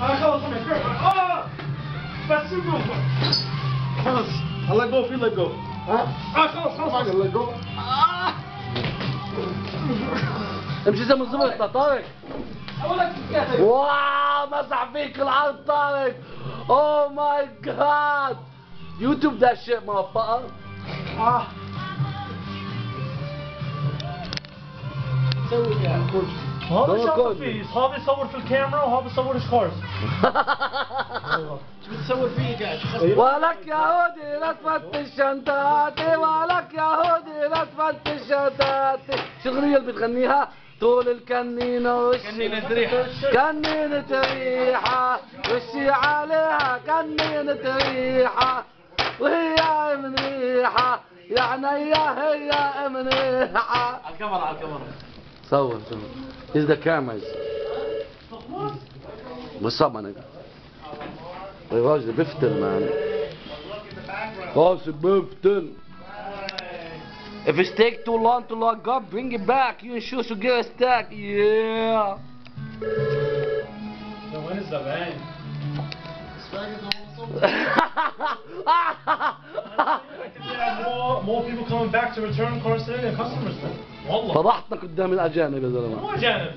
آه خلاص آه بس شوفوا خلاص الله جو في let go ها آه خلاص خلاص ما الزبط يا طارق أقول لك كده واو مسح فيك العرض طارق اوه ماي جاد يوتيوب ده شيء motherfucker آه سوي يا هذا هو شاطر. فيه هذا يصور في الكاميرا وهذا يصور الكارز شو بتصور فيه قاعد ولك يا هودي لا تفتش شنطاتي ولك يا هودي لا تفتش شنطاتي شو الأغنية اللي بتغنيها؟ طول الكنينة وش كنينة ريحة. كنينة ريحة وشي عليها كنينة ريحة وهي من ريحة يعني هي من ريحة على الكاميرا على الكاميرا صور صور Is the cameras What's up my nigga الراجل بيفتن مان راجل بيفتن If it take too long to log up, bring it back. You ensure to get a stack. Yeah. وين الزباين؟ more, more people coming back to return cars today than customers. والله فضحتنا قدام الأجانب يا زلمة. مو أجانب